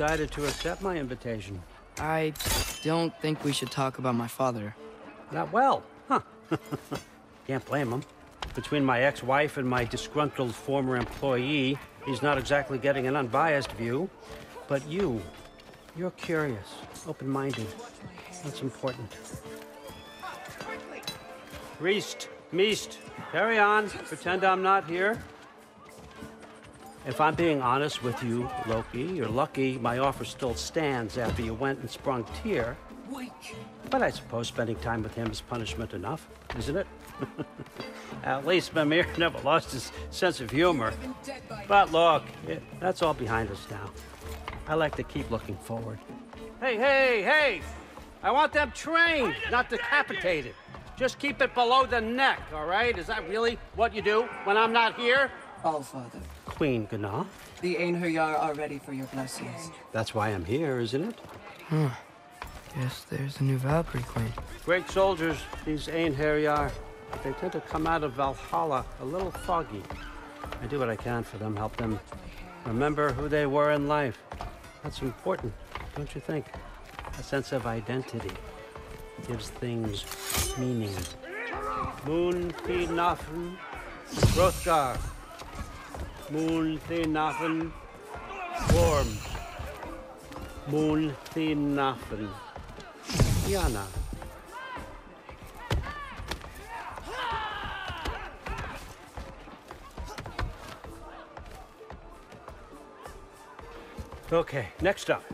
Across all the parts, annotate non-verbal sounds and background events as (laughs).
decided to accept my invitation. I don't think we should talk about my father. Not well, huh? (laughs) Can't blame him. Between my ex-wife and my disgruntled former employee, he's not exactly getting an unbiased view. But you, you're curious, open-minded. That's important. Reist, Meest, carry on. Pretend I'm not here. If I'm being honest with you, Loki, you're lucky my offer still stands after you went and sprung Tyr. But I suppose spending time with him is punishment enough, isn't it? (laughs) At least Mimir (laughs) never lost his sense of humor. But look, it, that's all behind us now. I like to keep looking forward. Hey, hey, hey! I want them trained, not decapitated. Just keep it below the neck, all right? Is that really what you do when I'm not here? All Father, Queen Gná. the Einherjar are ready for your blessings. That's why I'm here, isn't it? yes there's a new Valkyrie queen. Great soldiers, these Einherjar. But they tend to come out of Valhalla a little foggy. I do what I can for them, help them remember who they were in life. That's important, don't you think? A sense of identity gives things meaning. Moon Thinafen, Hrothgar. Moon thin nothing. Warm. Moon Thinafen, Yana. Okay, next up.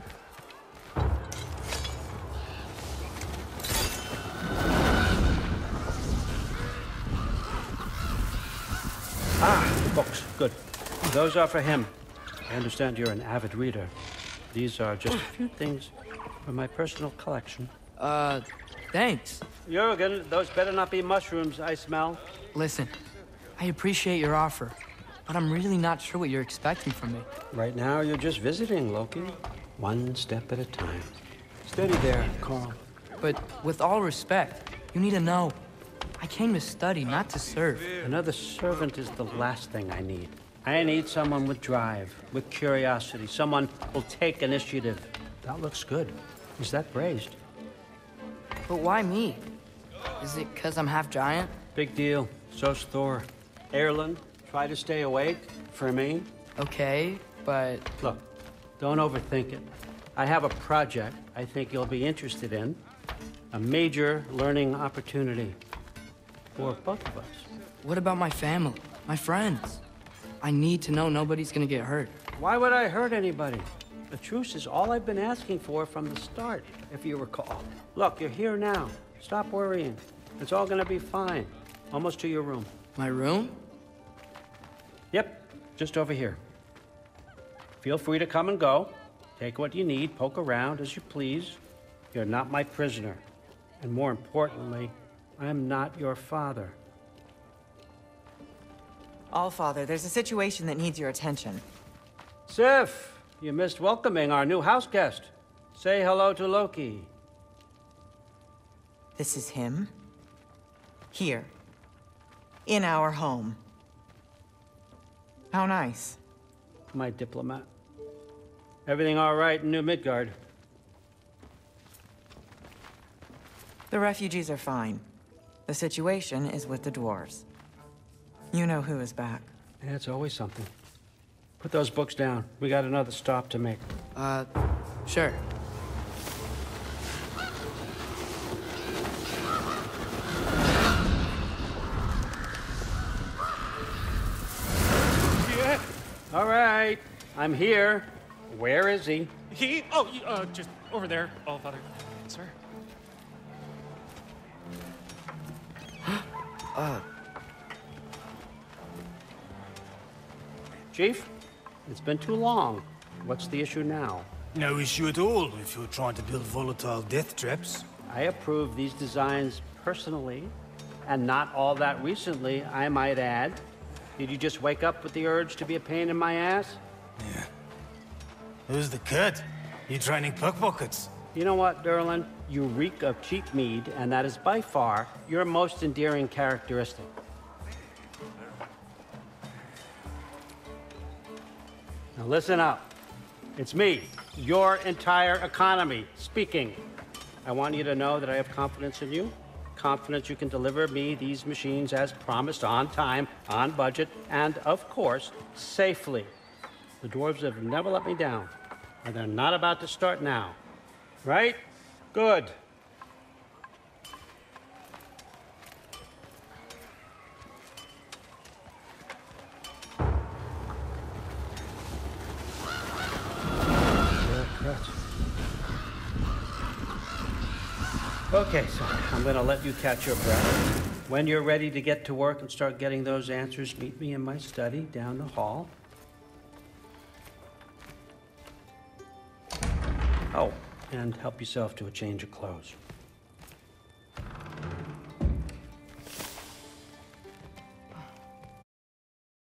Ah, box, Good. Those are for him. I understand you're an avid reader. These are just a few things from my personal collection. Uh, thanks. Jurgen, those better not be mushrooms I smell. Listen, I appreciate your offer, but I'm really not sure what you're expecting from me. Right now, you're just visiting, Loki. One step at a time. Steady there, Carl. But with all respect, you need to know, I came to study, not to serve. Another servant is the last thing I need. I need someone with drive, with curiosity, someone who'll take initiative. That looks good. Is that braised? But why me? Is it because I'm half giant? Big deal. So's Thor. Erlen, try to stay awake for me. Okay, but Look, don't overthink it. I have a project I think you'll be interested in. A major learning opportunity for both of us. what about my family, my friends? I need to know nobody's gonna get hurt. Why would I hurt anybody? A truce is all I've been asking for from the start, if you recall. Look, you're here now. Stop worrying. It's all gonna be fine. Almost to your room. My room? Yep, just over here. Feel free to come and go. Take what you need, poke around as you please. You're not my prisoner. And more importantly, I'm not your father. All Father, there's a situation that needs your attention. Sif, you missed welcoming our new house guest. Say hello to Loki. This is him. Here. In our home. How nice. My diplomat. Everything all right in New Midgard? The refugees are fine. The situation is with the dwarves. You know who is back. Yeah, it's always something. Put those books down. We got another stop to make. Uh, sure. Yeah. All right, I'm here. Where is he? He? Oh, uh, just over there, All Father. Sir. (gasps) Chief, it's been too long. What's the issue now? No issue at all if you're trying to build volatile death traps. I approve these designs personally, and not all that recently, I might add. Did you just wake up with the urge to be a pain in my ass? Yeah. Who's the cut? You training puckpockets? You know what, Durlin? You reek of cheap mead, and that is by far your most endearing characteristic. Listen up. It's me, your entire economy. Speaking, I want you to know that I have confidence in you. Confidence you can deliver me these machines as promised on time, on budget, and of course, safely. The dwarves have never let me down, and they're not about to start now. Right? Good. Okay, so I'm going to let you catch your breath. When you're ready to get to work and start getting those answers, meet me in my study down the hall. Oh, and help yourself to a change of clothes.